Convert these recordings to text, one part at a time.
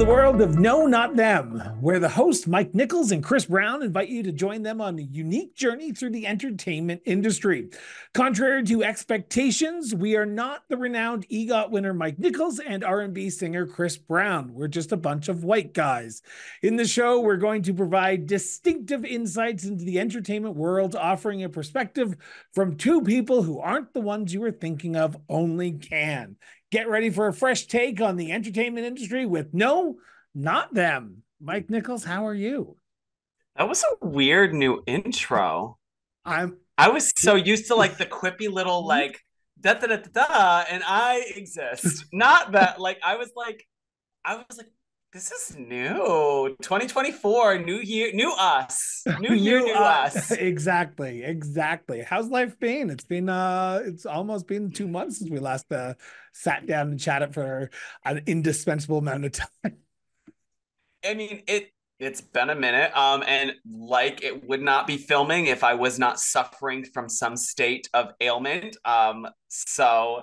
the world of No Not Them, where the host Mike Nichols and Chris Brown invite you to join them on a unique journey through the entertainment industry. Contrary to expectations, we are not the renowned EGOT winner Mike Nichols and R&B singer Chris Brown. We're just a bunch of white guys. In the show, we're going to provide distinctive insights into the entertainment world, offering a perspective from two people who aren't the ones you were thinking of, only can. Get ready for a fresh take on the entertainment industry with No, Not Them. Mike Nichols, how are you? That was a weird new intro. I'm I was so used to like the quippy little like da da da da da and I exist. Not that like I was like I was like this is new. 2024 new year new us. New year new, us. Exactly exactly. How's life been? It's been uh it's almost been two months since we last uh sat down and chatted for an indispensable amount of time. I mean it it's been a minute um and like it would not be filming if i was not suffering from some state of ailment um so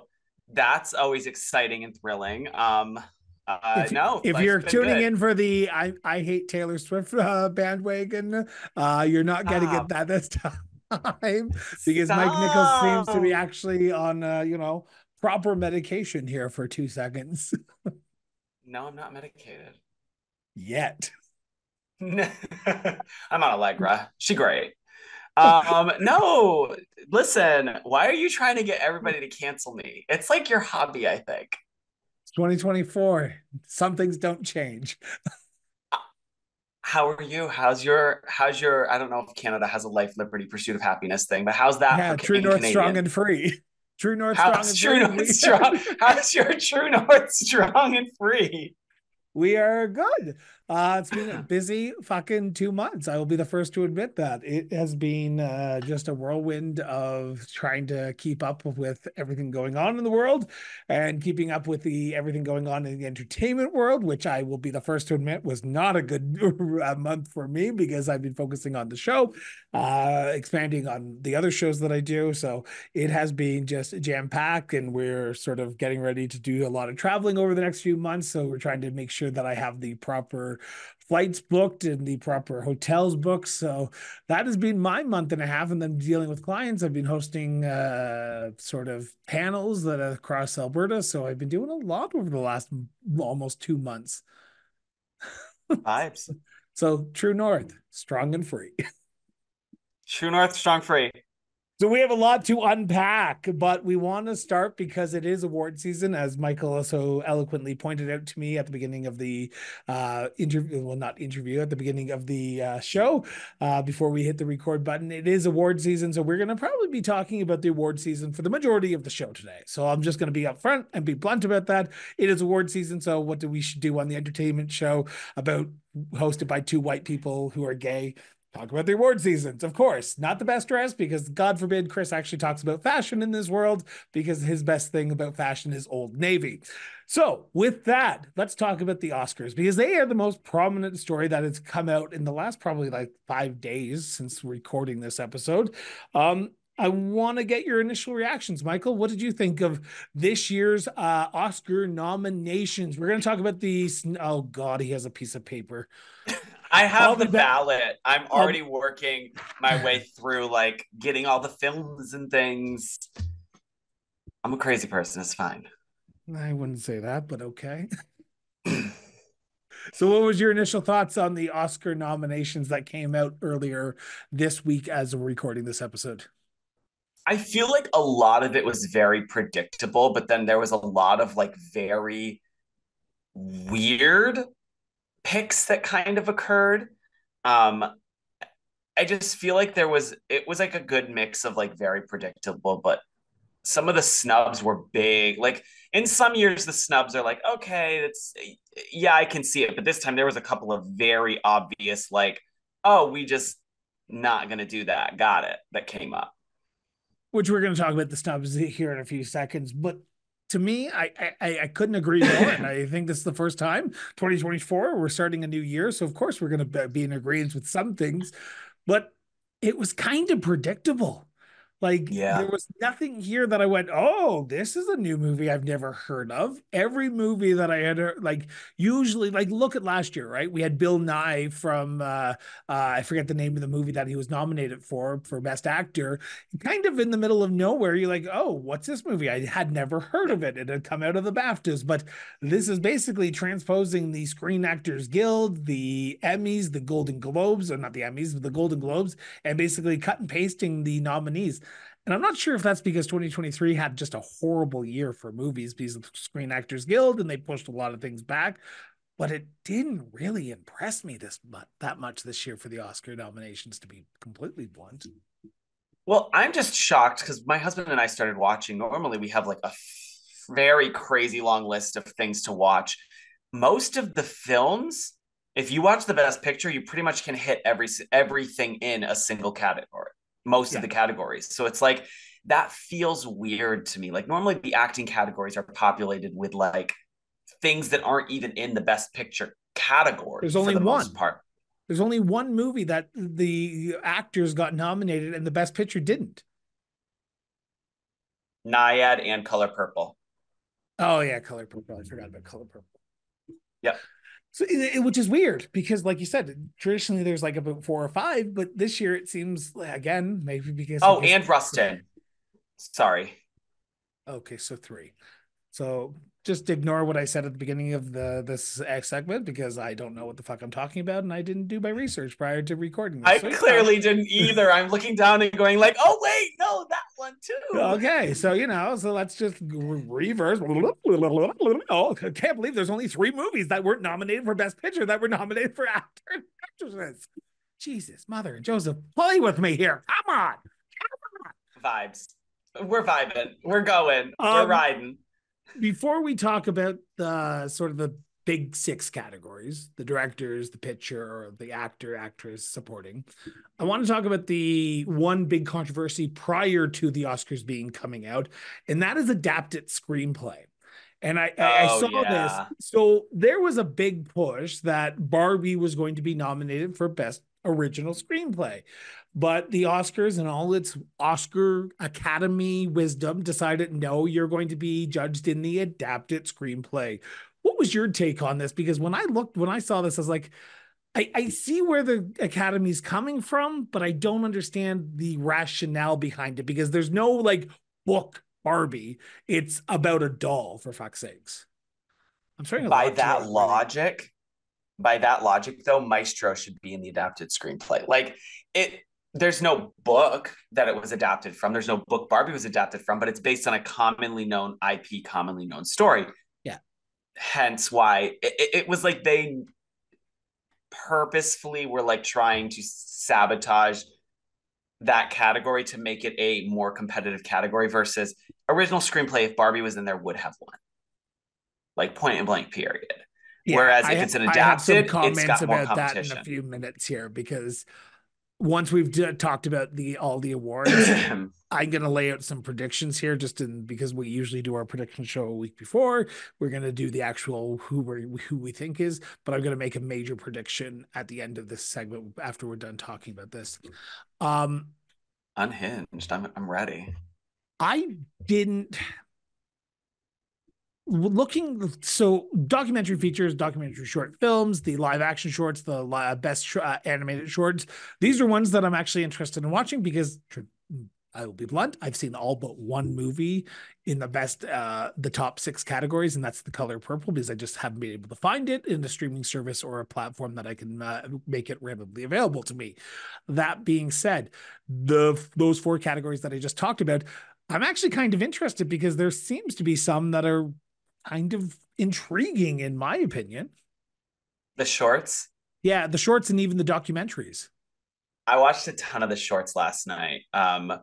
that's always exciting and thrilling um uh, if, no, if you're tuning good. in for the I, I hate Taylor Swift uh, bandwagon, uh, you're not going to get that this time because Stop. Mike Nichols seems to be actually on, uh, you know, proper medication here for two seconds. no, I'm not medicated yet. I'm on Allegra. She great. Um, no, listen, why are you trying to get everybody to cancel me? It's like your hobby, I think. 2024. Some things don't change. How are you? How's your how's your I don't know if Canada has a life, liberty, pursuit of happiness thing, but how's that? Yeah, True North Canadian? strong and free. True North how's strong and True free. North strong? How's your True North strong and free? We are good. Uh, it's been a busy fucking two months. I will be the first to admit that it has been uh, just a whirlwind of trying to keep up with everything going on in the world and keeping up with the everything going on in the entertainment world, which I will be the first to admit was not a good month for me because I've been focusing on the show, uh, expanding on the other shows that I do. So it has been just jam packed, and we're sort of getting ready to do a lot of traveling over the next few months. So we're trying to make sure that I have the proper flights booked and the proper hotels booked. So that has been my month and a half. And then dealing with clients, I've been hosting uh, sort of panels that are across Alberta. So I've been doing a lot over the last almost two months. Vibes. so True North, strong and free. True North, strong free. So we have a lot to unpack, but we want to start because it is award season, as Michael so eloquently pointed out to me at the beginning of the uh, interview. Well, not interview at the beginning of the uh, show uh, before we hit the record button. It is award season, so we're going to probably be talking about the award season for the majority of the show today. So I'm just going to be upfront and be blunt about that. It is award season, so what do we should do on the entertainment show about hosted by two white people who are gay talk about the award seasons, of course. Not the best dress because God forbid Chris actually talks about fashion in this world because his best thing about fashion is Old Navy. So, with that, let's talk about the Oscars because they are the most prominent story that has come out in the last probably like five days since recording this episode. Um, I want to get your initial reactions, Michael. What did you think of this year's uh, Oscar nominations? We're going to talk about these. Oh God, he has a piece of paper. I have the ballot. I'm already working my way through like getting all the films and things. I'm a crazy person. It's fine. I wouldn't say that, but okay. so, what was your initial thoughts on the Oscar nominations that came out earlier this week as we're recording this episode? I feel like a lot of it was very predictable, but then there was a lot of like very weird picks that kind of occurred. Um, I just feel like there was it was like a good mix of like very predictable, but some of the snubs were big. Like in some years, the snubs are like, okay, that's yeah, I can see it. But this time there was a couple of very obvious, like, oh, we just not gonna do that. Got it. That came up. Which we're gonna talk about the snubs here in a few seconds, but to me, I, I I couldn't agree more. and I think this is the first time 2024 we're starting a new year, so of course we're going to be in agreement with some things, but it was kind of predictable. Like Yeah. there was nothing here that I went, oh, this is a new movie I've never heard of. Every movie that I had like usually, like look at last year, right? We had Bill Nighy from uh, uh I forget the name of the movie that he was nominated for for Best Actor. Kind of in the middle of nowhere, you're like, oh, what's this movie? I had never heard of it. It had come out of the BAFTAs, but this is basically transposing the Screen Actors Guild, the Emmys, the Golden Globes, or not the Emmys, but the Golden Globes, and basically cut and pasting the nominees. And I'm not sure if that's because 2023 had just a horrible year for movies because of the Screen Actors Guild and they pushed a lot of things back. But it didn't really impress me this that much this year for the Oscar nominations, to be completely blunt. Well, I'm just shocked because my husband and I started watching. Normally, we have like a very crazy long list of things to watch. Most of the films, if you watch the best picture, you pretty much can hit every everything in a single category most yeah. of the categories. So it's like that feels weird to me. Like normally the acting categories are populated with like things that aren't even in the best picture category. There's only the one part. There's only one movie that the actors got nominated and the best picture didn't. Nyad and Color Purple. Oh yeah, Color Purple. I forgot about Color Purple. Yep. So, it, which is weird because, like you said, traditionally there's like about four or five, but this year it seems again maybe because oh, and Rustin. Sorry. Okay, so three. So just ignore what I said at the beginning of the this X segment because I don't know what the fuck I'm talking about and I didn't do my research prior to recording. This. I so, clearly yeah. didn't either. I'm looking down and going like, "Oh wait, no, that one too." Okay, so you know, so let's just reverse. Oh, I can't believe there's only three movies that weren't nominated for Best Picture that were nominated for actor and actresses. Jesus, Mother and Joseph, play with me here. Come on, come on. Vibes. We're vibing. We're going. Um, We're riding before we talk about the sort of the big six categories the directors the picture or the actor actress supporting i want to talk about the one big controversy prior to the oscars being coming out and that is adapted screenplay and I, oh, I saw yeah. this. So there was a big push that Barbie was going to be nominated for Best Original Screenplay. But the Oscars and all its Oscar Academy wisdom decided no, you're going to be judged in the adapted screenplay. What was your take on this? Because when I looked, when I saw this, I was like, I, I see where the Academy's coming from, but I don't understand the rationale behind it because there's no like book Barbie. It's about a doll, for fuck's sakes. I'm starting by that logic. By that logic, though, Maestro should be in the adapted screenplay. Like it, there's no book that it was adapted from. There's no book Barbie was adapted from, but it's based on a commonly known IP, commonly known story. Hence why it, it was like they purposefully were like trying to sabotage that category to make it a more competitive category versus original screenplay. If Barbie was in there, would have won. Like point and blank, period. Yeah, Whereas if I, it's an adapted, I have some comments about that in a few minutes here because once we've d- talked about the all the awards, I'm going to lay out some predictions here, just in because we usually do our prediction show a week before. We're going to do the actual who we who we think is, but I'm going to make a major prediction at the end of this segment after we're done talking about this. Um, Unhinged. I'm I'm ready. I didn't looking so documentary features documentary short films the live action shorts the best uh, animated shorts these are ones that i'm actually interested in watching because i will be blunt i've seen all but one movie in the best uh the top six categories and that's the color purple because i just haven't been able to find it in a streaming service or a platform that i can uh, make it readily available to me. That being said the those four categories that i just talked about I'm actually kind of interested because there seems to be some that are kind of intriguing, in my opinion. The shorts? Yeah, the shorts and even the documentaries. I watched a ton of the shorts last night. Um,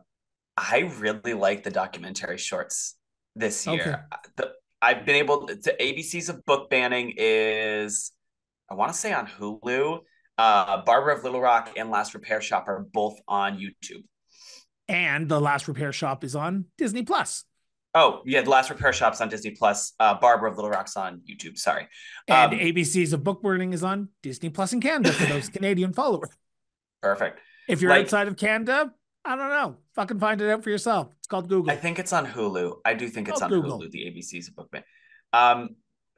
I really like the documentary shorts this year. Okay. The, I've been able to, to ABC's of book banning is I want to say on Hulu. Uh, Barber of Little Rock and Last Repair Shop are both on YouTube. And the Last Repair Shop is on Disney Plus. Oh, yeah, The Last Repair Shop's on Disney Plus. Uh, Barber of Little Rock's on YouTube. Sorry. And um, ABC's of Book Burning is on Disney Plus in Canada for those Canadian followers. Perfect. If you're like, outside of Canada, I don't know. Fucking find it out for yourself. It's called Google. I think it's on Hulu. I do think it's on Google. Hulu. The ABC's a book man. Um,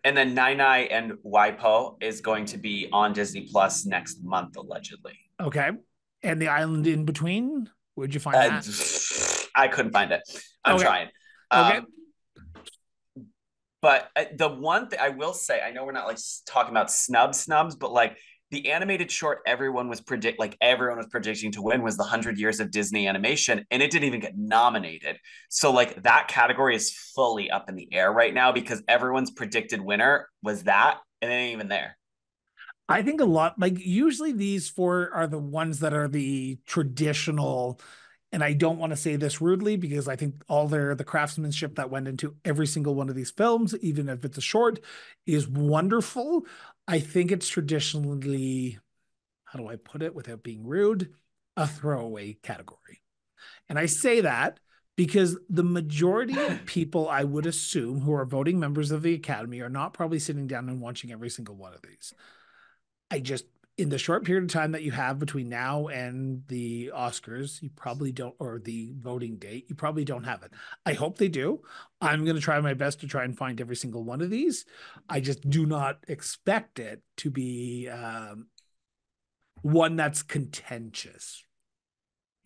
and then Nine Nine and Waipo is going to be on Disney Plus next month, allegedly. okay. And the island in between. Where'd you find Uh, that? I couldn't find it. I'm Okay. trying. Okay. Um, but uh, the one thing I will say, I know we're not like talking about snub snubs, but like the animated short everyone was predict like everyone was predicting to win was the 100 years of Disney animation and it didn't even get nominated. So like that category is fully up in the air right now because everyone's predicted winner was that and it ain't even there. I think a lot like usually these four are the ones that are the traditional and I don't want to say this rudely because I think all their the craftsmanship that went into every single one of these films even if it's a short is wonderful. I think it's traditionally how do I put it without being rude a throwaway category. And I say that because the majority of people I would assume who are voting members of the academy are not probably sitting down and watching every single one of these. I just in the short period of time that you have between now and the Oscars, you probably don't, or the voting date, you probably don't have it. I hope they do. I'm going to try my best to try and find every single one of these. I just do not expect it to be um, one that's contentious.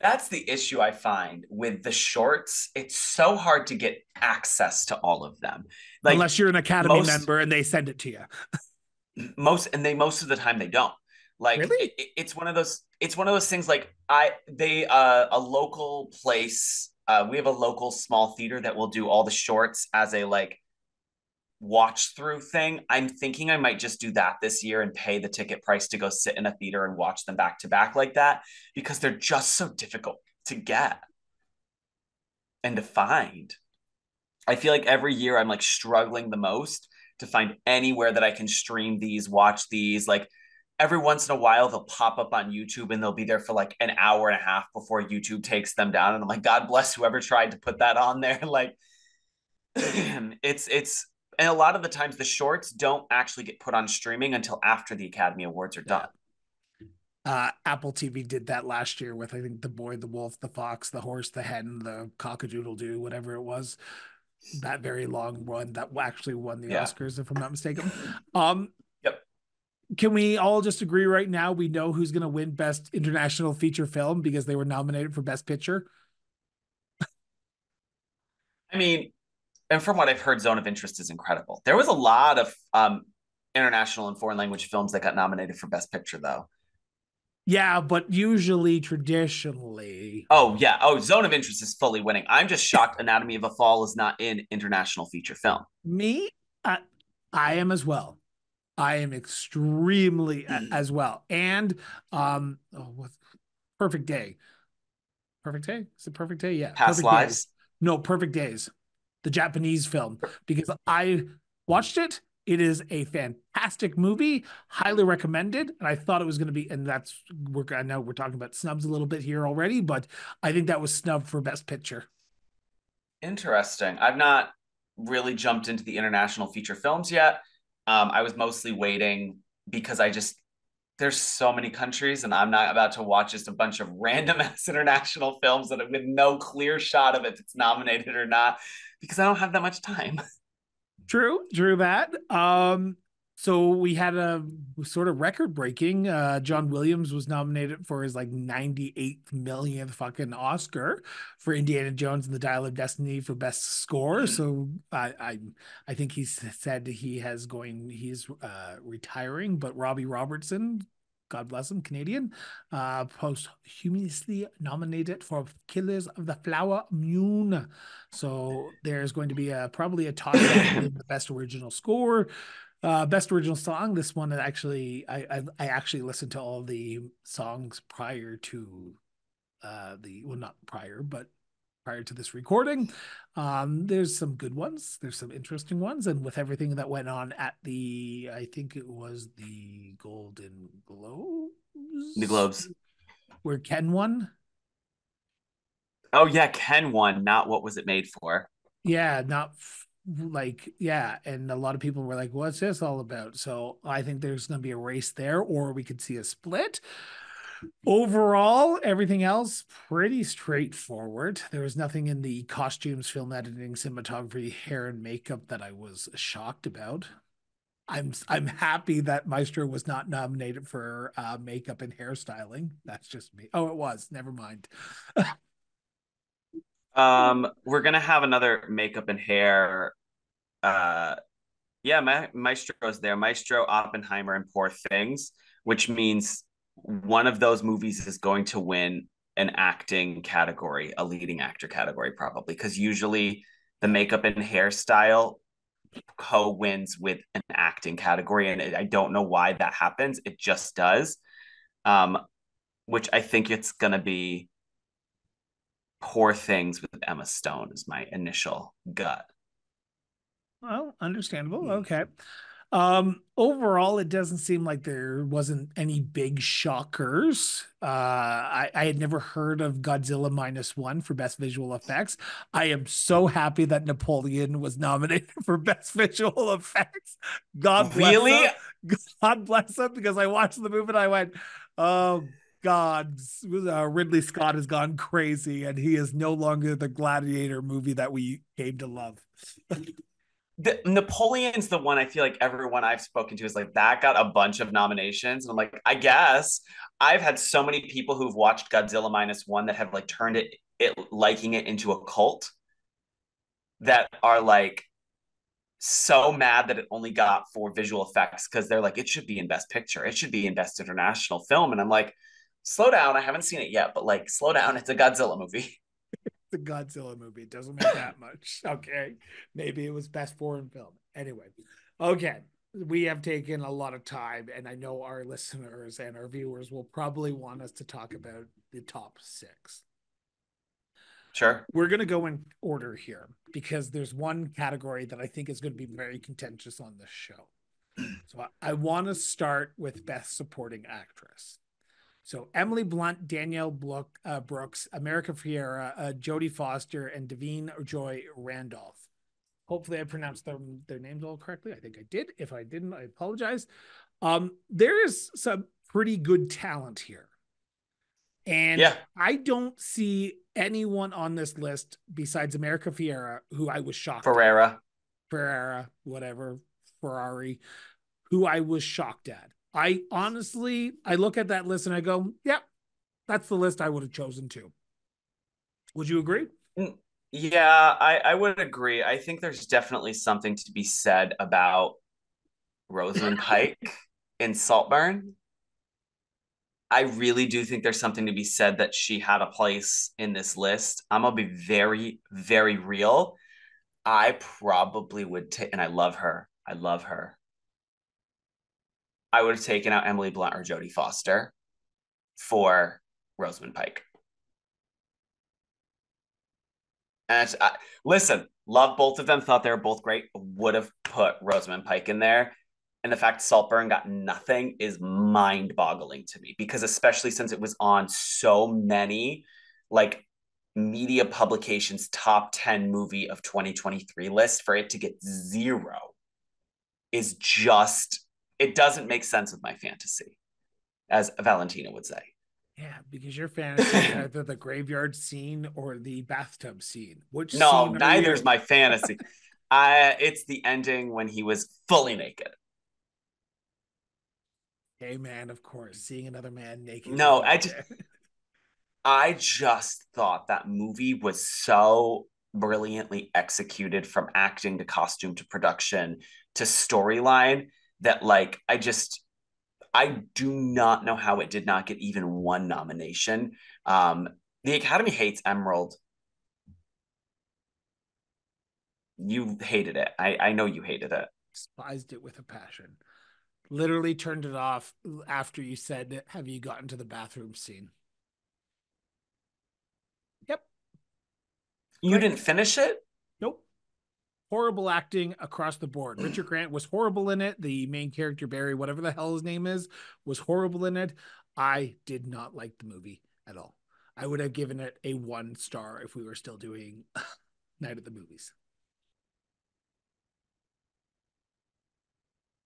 That's the issue I find with the shorts. It's so hard to get access to all of them. Like Unless you're an Academy most- member and they send it to you. most and they most of the time they don't like Really? it- it- it's one of those it's one of those things like i they uh a local place uh we have a local small theater that will do all the shorts as a like watch through thing i'm thinking i might just do that this year and pay the ticket price to go sit in a theater and watch them back to back like that because they're just so difficult to get and to find i feel like every year i'm like struggling the most to find anywhere that I can stream these, watch these. Like every once in a while, they'll pop up on YouTube and they'll be there for like an hour and a half before YouTube takes them down. And I'm like, God bless whoever tried to put that on there. Like it's it's and a lot of the times the shorts don't actually get put on streaming until after the Academy Awards are done. Uh, Apple TV did that last year with I think the boy, the wolf, the fox, the horse, the hen, the cockadoodle doo, whatever it was. That very long one that actually won the Yeah. Oscars, if I'm not mistaken. Um. Can we all just agree right now? We know who's going to win Best International Feature Film because they were nominated for Best Picture. I mean, and from what I've heard, Zone of Interest is incredible. There was a lot of um international and foreign language films that got nominated for Best Picture though. Yeah, but usually, traditionally, Oh yeah. Oh, Zone of Interest is fully winning. I'm just shocked Anatomy of a Fall is not in international feature film. me, I, I am as well. I am extremely as well. And um, oh, what? Perfect Day. Perfect Day. Is it Perfect Day? Yeah. Past Perfect Lives. Days. No, Perfect Days, the Japanese film, because I watched it. It is a fantastic movie, highly recommended. And I thought it was going to be, and that's we're I know we're talking about snubs a little bit here already, but I think that was snubbed for Best Picture. Interesting. I've not really jumped into the international feature films yet. Um, I was mostly waiting because I just there's so many countries, and I'm not about to watch just a bunch of random ass international films that with no clear shot of if it's nominated or not, because I don't have that much time. True, true that. Um, so we had a sort of record breaking. Uh, John Williams was nominated for his like 98th millionth fucking Oscar for Indiana Jones and the Dial of Destiny for best score. So I I I think he said he has going he's uh retiring, but Robbie Robertson, God bless him, Canadian, uh posthumously nominated for Killers of the Flower Moon. So there's going to be a probably a toss in the best original score, uh, best original song. This one actually, I, I I actually listened to all the songs prior to uh the well not prior but prior to this recording. Um, there's some good ones. There's some interesting ones, and with everything that went on at the, I think it was the Golden Globes. The Globes. where Ken won. Oh yeah, Ken won. Not what was it made for? Yeah, not f- like yeah, and a lot of people were like, "What's this all about?" So I think there's going to be a race there, or we could see a split. Overall, everything else pretty straightforward. There was nothing in the costumes, film editing, cinematography, hair, and makeup that I was shocked about. I'm I'm happy that Maestro was not nominated for uh, makeup and hairstyling. That's just me. Oh, it was. Never mind. um, we're gonna have another makeup and hair. Uh, yeah, Ma- Maestro's there. Maestro, Oppenheimer, and Poor Things, which means one of those movies is going to win an acting category, a leading actor category, probably because usually the makeup and hairstyle co wins with an acting category, and I don't know why that happens. It just does. Um, which I think it's gonna be Poor Things with Emma Stone is my initial gut. Well, understandable. Hmm. Okay. Um, overall, it doesn't seem like there wasn't any big shockers. Uh, I, I had never heard of Godzilla minus one for best visual effects. I am so happy that Napoleon was nominated for best visual effects. God bless really? Him. God bless him because I watched the movie and I went, oh God, uh, Ridley Scott has gone crazy and he is no longer the gladiator movie that we came to love. the, Napoleon's the one I feel like everyone I've spoken to is like that got a bunch of nominations. And I'm like, I guess I've had so many people who've watched Godzilla minus one that have like turned it, it liking it into a cult that are like so mad that it only got for visual effects because they're like, it should be in best picture. It should be in best international film. And I'm like, slow down. I haven't seen it yet, but like slow down. It's a Godzilla movie. the Godzilla movie. It doesn't make that much. Okay. Maybe it was best foreign film. Anyway. Okay. We have taken a lot of time, and I know our listeners and our viewers will probably want us to talk about the top six. Sure. We're going to go in order here because there's one category that I think is going to be very contentious on this show. So I, I want to start with Best Supporting Actress. So Emily Blunt, Danielle Blook, uh, Brooks, America Ferrera, uh, Jodie Foster, and Da'Vine Joy Randolph. Hopefully, I pronounced them their names all correctly. I think I did. If I didn't, I apologize. Um, there is some pretty good talent here, and yeah. I don't see anyone on this list besides America Ferrera, who I was shocked. Ferrera, Ferrera, whatever, Ferrari, who I was shocked at. I honestly, I look at that list and I go, yeah, that's the list I would have chosen too. Would you agree? Mm, yeah, I, I would agree. I think there's definitely something to be said about Rosamund Pike in Saltburn. I really do think there's something to be said that she had a place in this list. I'm gonna be very, very real. I probably would take, and I love her. I love her. I would have taken out Emily Blunt or Jodie Foster for Rosamund Pike. And uh, listen, love both of them. Thought they were both great. Would have put Rosamund Pike in there. And the fact Saltburn got nothing is mind boggling to me because, especially since it was on so many like media publications top 10 movie of 2023 list, for it to get zero is just it doesn't make sense with my fantasy, as Valentina would say. Yeah, because your fantasy is either the graveyard scene or the bathtub scene. Which no, neither's my fantasy. I it's the ending when he was fully naked. Hey man, of course, seeing another man naked. No, I just I just thought that movie was so brilliantly executed from acting to costume to production to storyline that like I just I do not know how it did not get even one nomination. Um, the Academy hates Emerald. You hated it. I, I know you hated it. Despised it with a passion. Literally turned it off after you said, Have you gotten to the bathroom scene? Yep. You didn't finish it? Horrible acting across the board. Richard Grant was horrible in it. The main character, Barry, whatever the hell his name is, was horrible in it. I did not like the movie at all. I would have given it a one star if we were still doing Night at the Movies.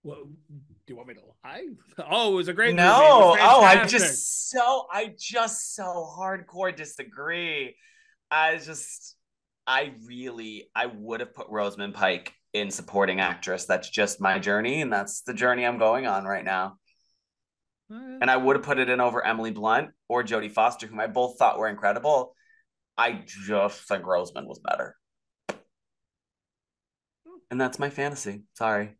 What, do you want me to lie? Oh, it was a great no. movie. Oh, I just so I just so hardcore disagree. I just I really I would have put Rosamund Pike in supporting actress. That's just my journey, and that's the journey I'm going on right now. And I would have put it in over Emily Blunt or Jodie Foster, whom I both thought were incredible. I just think Rosamund was better. And that's my fantasy. Sorry.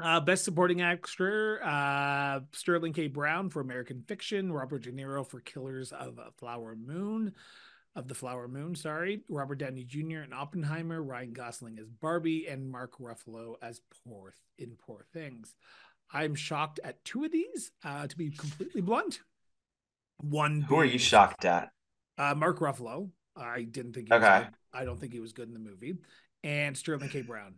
Uh, best supporting actor, uh, Sterling K. Brown for American Fiction, Robert De Niro for Killers of a Flower Moon, of the Flower Moon, sorry, Robert Downey Jr. and Oppenheimer, Ryan Gosling as Barbie, and Mark Ruffalo as Poor in Poor Things. I'm shocked at two of these, uh, to be completely blunt. One, who are you shocked at? Uh, Mark Ruffalo. I didn't think. He okay. I don't think he was good in the movie, and Sterling K. Brown.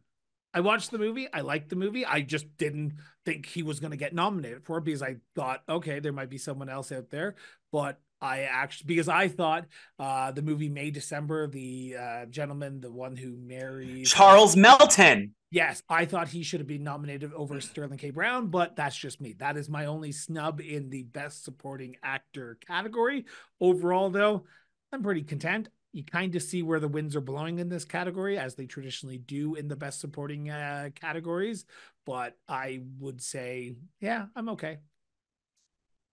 I watched the movie. I liked the movie. I just didn't think he was going to get nominated for it because I thought, okay, there might be someone else out there. But I actually, because I thought uh, the movie May December, the uh, gentleman, the one who marries Charles Melton. Yes, I thought he should have been nominated over Sterling K. Brown, but that's just me. That is my only snub in the best supporting actor category. Overall, though, I'm pretty content you kind of see where the winds are blowing in this category, as they traditionally do in the best supporting uh, categories. But I would say, yeah, I'm okay.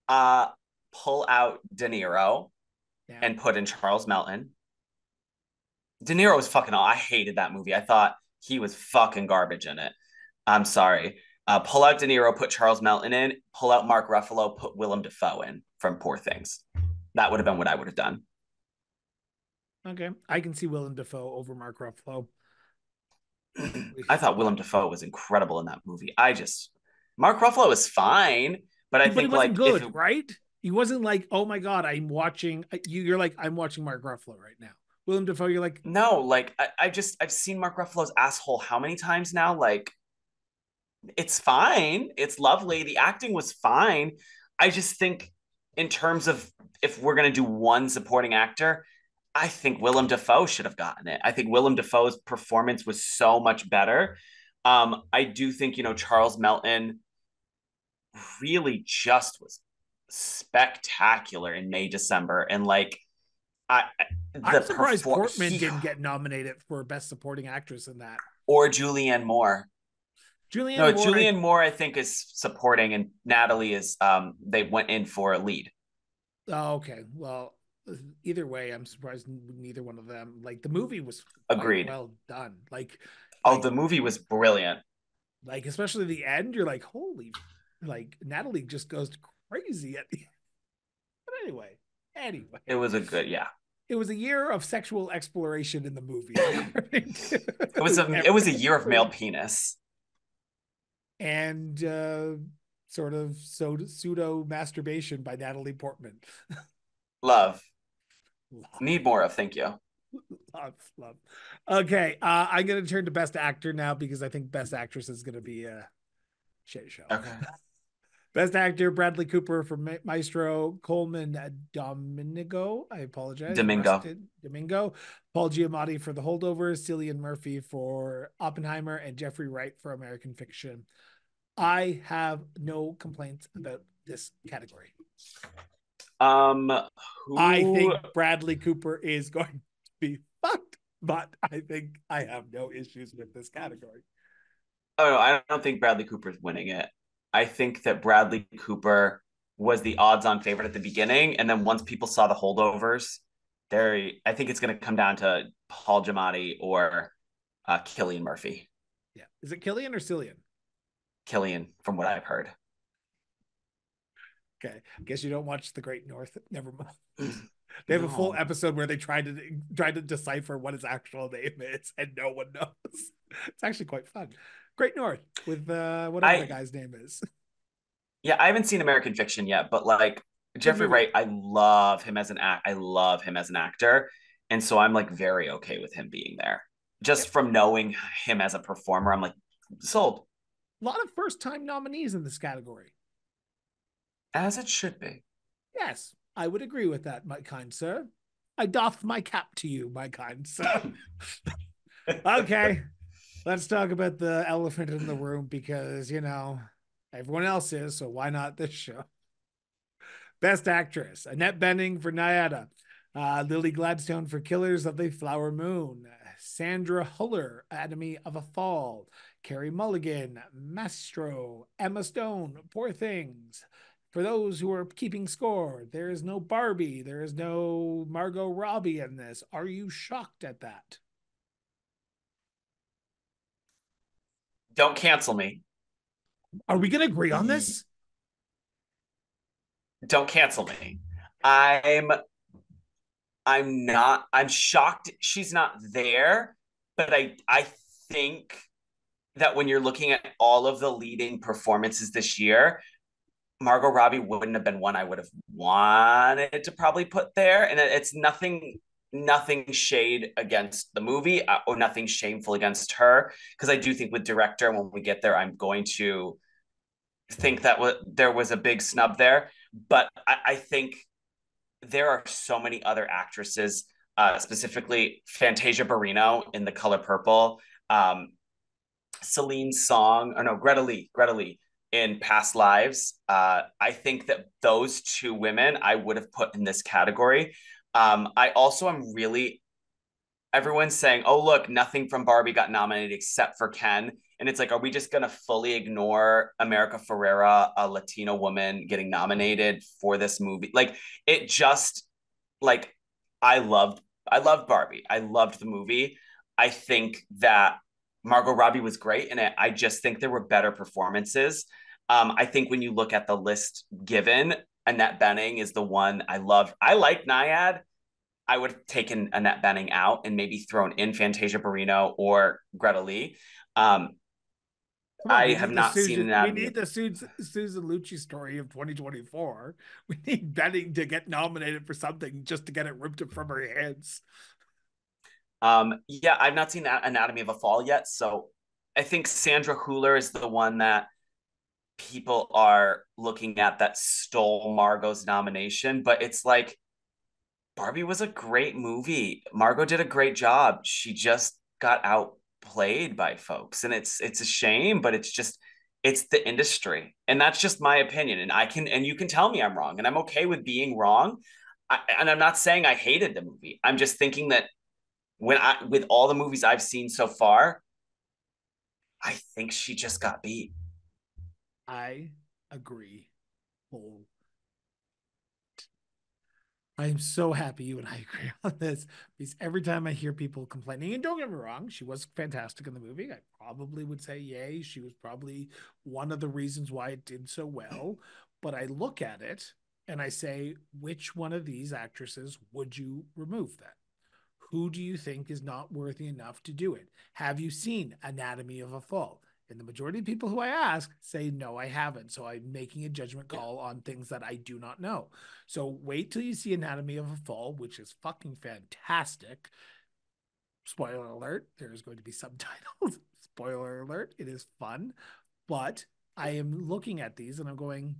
Uh, pull out De Niro yeah. and put in Charles Melton. De Niro was fucking. I hated that movie. I thought he was fucking garbage in it. I'm sorry. Uh, pull out De Niro, put Charles Melton in. Pull out Mark Ruffalo, put Willem Dafoe in from Poor Things. That would have been what I would have done. Okay, I can see Willem Dafoe over Mark Ruffalo. I thought Willem Dafoe was incredible in that movie. I just Mark Ruffalo is fine, but I but think like good, it, right? He wasn't like, oh my god, I'm watching. You, you're like, I'm watching Mark Ruffalo right now. Willem Dafoe, you're like, no, like I, I just I've seen Mark Ruffalo's asshole how many times now? Like, it's fine, it's lovely. The acting was fine. I just think in terms of if we're gonna do one supporting actor, I think Willem Dafoe should have gotten it. I think Willem Dafoe's performance was so much better. Um, I do think, you know, Charles Melton really just was spectacular in May, December. And like, I, I'm surprised perfor- Portman he, didn't get nominated for Best Supporting Actress in that. Or Julianne Moore. Julianne no, Moore, Julianne Moore, I think, is supporting, and Natalie is. Um, they went in for a lead. Oh, okay. Well, either way, I'm surprised neither one of them. Like the movie was agreed, well done. Like, oh, like, the movie was brilliant. Like especially the end, you're like, holy, like Natalie just goes crazy at the. But anyway, anyway, it was a good, yeah. It was a year of sexual exploration in the movie. it was a it was a year of male penis, and uh, sort of so pseudo masturbation by Natalie Portman. Love. love. Need more of. Thank you. Love, love. Okay, uh, I'm gonna turn to best actor now because I think best actress is gonna be a shit show. Okay. Best actor Bradley Cooper for Maestro, Colman Domingo. I apologize. Domingo. Domingo. Paul Giamatti for The Holdovers, Cillian Murphy for Oppenheimer, and Jeffrey Wright for American Fiction. I have no complaints about this category. Um, who... I think Bradley Cooper is going to be fucked, but I think I have no issues with this category. Oh no, I don't think Bradley Cooper's winning it. I think that Bradley Cooper was the odds-on favorite at the beginning, and then once people saw the holdovers, there, I think it's going to come down to Paul Giamatti or uh, Cillian Murphy. Yeah, is it Killian or Cillian? Killian, from what I've heard. Okay, I guess you don't watch The Great North. Never mind. They have no. a full episode where they try to try to decipher what his actual name is, and no one knows. It's actually quite fun. Great North with uh, whatever I, the guy's name is. Yeah, I haven't seen American Fiction yet, but like Jeffrey Wright, I love him as an act. I love him as an actor, and so I'm like very okay with him being there. Just yeah. from knowing him as a performer, I'm like sold. A lot of first time nominees in this category. As it should be. Yes, I would agree with that, my kind sir. I doff my cap to you, my kind sir. okay. Let's talk about the elephant in the room because you know everyone else is, so why not this show? Best Actress: Annette Bening for Nyada, uh, Lily Gladstone for Killers of the Flower Moon, Sandra Huller, Anatomy of a Fall, Carey Mulligan, Maestro, Emma Stone, Poor Things. For those who are keeping score, there is no Barbie, there is no Margot Robbie in this. Are you shocked at that? Don't cancel me. Are we going to agree on hmm. this? Don't cancel me. I'm I'm not I'm shocked she's not there, but I I think that when you're looking at all of the leading performances this year, Margot Robbie wouldn't have been one I would have wanted to probably put there. And it's nothing, nothing shade against the movie uh, or nothing shameful against her. Because I do think with director, when we get there, I'm going to think that w- there was a big snub there. But I, I think there are so many other actresses, uh, specifically Fantasia Barrino in The Color Purple. Um, Celine Song, or no, Greta Lee, Greta Lee in past lives. Uh, I think that those two women I would have put in this category. Um, I also am really, everyone's saying, oh, look, nothing from Barbie got nominated except for Ken. And it's like, are we just going to fully ignore America Ferrera, a Latino woman, getting nominated for this movie? Like, it just, like, I loved, I loved Barbie. I loved the movie. I think that Margot Robbie was great in it. I just think there were better performances. Um, I think when you look at the list given, Annette Bening is the one I love. I like Nyad. I would have taken Annette Bening out and maybe thrown in Fantasia Barrino or Greta Lee. Um, on, I have not Susan, seen that. We need the Susan, Susan Lucci story of 2024. We need Bening to get nominated for something just to get it ripped from her hands. Um, yeah, I've not seen that Anatomy of a Fall yet, so I think Sandra Huller is the one that people are looking at that stole Margot's nomination, but it's like Barbie was a great movie. Margot did a great job. She just got outplayed by folks, and it's it's a shame, but it's just it's the industry, and that's just my opinion. And I can and you can tell me I'm wrong, and I'm okay with being wrong. I, and I'm not saying I hated the movie. I'm just thinking that when I with all the movies I've seen so far, I think she just got beat. I agree. I am so happy you and I agree on this because every time I hear people complaining, and don't get me wrong, she was fantastic in the movie. I probably would say yay. She was probably one of the reasons why it did so well. But I look at it and I say, which one of these actresses would you remove that? Who do you think is not worthy enough to do it? Have you seen Anatomy of a Fall? And the majority of people who I ask say, no, I haven't. So I'm making a judgment call on things that I do not know. So wait till you see Anatomy of a Fall, which is fucking fantastic. Spoiler alert, there is going to be subtitles. Spoiler alert, it is fun. But I am looking at these and I'm going,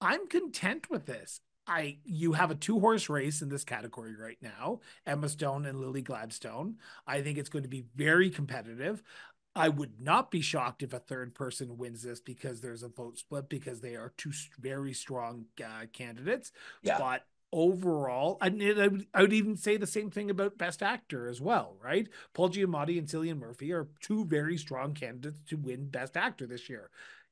I'm content with this. I you have a two horse race in this category right now, Emma Stone and Lily Gladstone. I think it's going to be very competitive. I would not be shocked if a third person wins this because there's a vote split because they are two very strong uh, candidates. Yeah. But overall, I, I, would, I would even say the same thing about Best Actor as well, right? Paul Giamatti and Cillian Murphy are two very strong candidates to win Best Actor this year.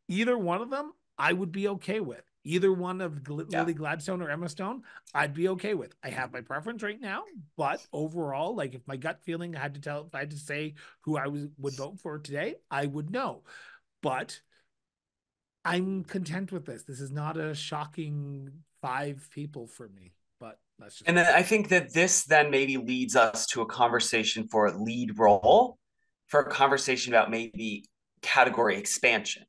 Either one of them, I would be okay with either one of Gl- yeah. Lily Gladstone or Emma Stone, I'd be okay with. I have my preference right now, but overall, like if my gut feeling I had to tell, if I had to say who I was would vote for today, I would know. But I'm content with this. This is not a shocking five people for me. But that's just and then I think that this then maybe leads us to a conversation for a lead role, for a conversation about maybe category expansion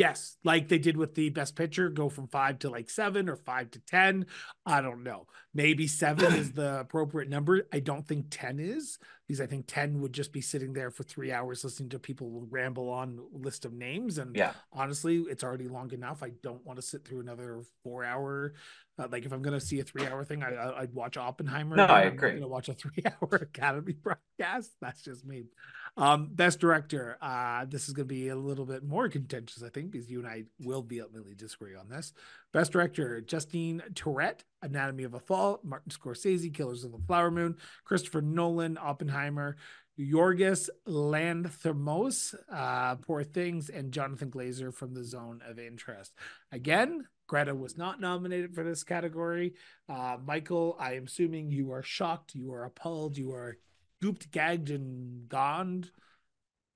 Yes, like they did with the best picture, go from five to like seven or five to 10. I don't know. Maybe seven is the appropriate number. I don't think 10 is because I think 10 would just be sitting there for three hours listening to people ramble on list of names. And yeah, honestly, it's already long enough. I don't want to sit through another four hour. Uh, like if I'm going to see a three hour thing, I, would watch Oppenheimer. No, I agree. I'm going to watch a three hour Academy broadcast. That's just me. Um, best director. Uh, this is going to be a little bit more contentious, I think, because you and I will vehemently disagree on this. Best director: Justine Tourette, Anatomy of a Fall, Martin Scorsese, Killers of the Flower Moon, Christopher Nolan, Oppenheimer, Yorgos Lanthimos, uh, Poor Things, and Jonathan Glazer from The Zone of Interest. Again, Greta was not nominated for this category. Uh, Michael, I am assuming you are shocked, you are appalled, you are gooped, gagged, and gone.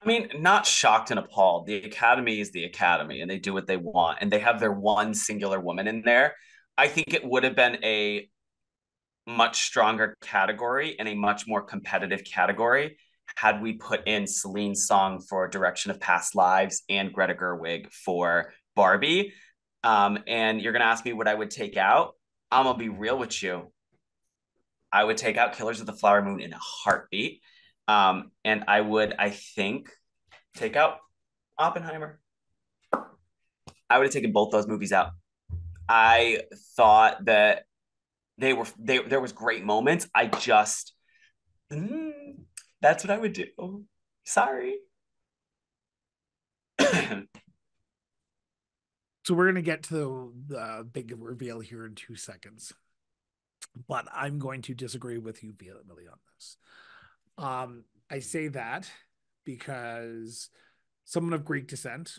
I mean, not shocked and appalled. The Academy is the Academy and they do what they want and they have their one singular woman in there. I think it would have been a much stronger category and a much more competitive category had we put in Celine's song for Direction of Past Lives and Greta Gerwig for Barbie. Um, and you're going to ask me what I would take out. I'm going to be real with you. I would take out Killers of the Flower Moon in a heartbeat. Um, and I would, I think, take out Oppenheimer. I would have taken both those movies out. I thought that they were they there was great moments. I just mm, that's what I would do. Sorry. so we're gonna get to the big reveal here in two seconds but I'm going to disagree with you vehemently on this. Um, I say that because someone of Greek descent,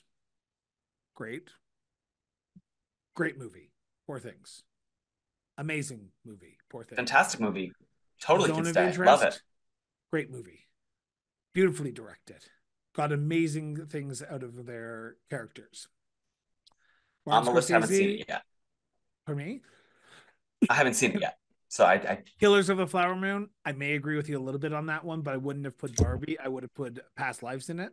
great, great movie, Poor Things, amazing movie, Poor Things, fantastic movie, totally Zone. Interest, Love it, great movie, beautifully directed, got amazing things out of their characters. Martin On the list, haven't seen it yet. For me, I haven't seen it yet. So I, I, Killers of the Flower Moon. I may agree with you a little bit on that one, but I wouldn't have put Barbie. I would have put Past Lives in it.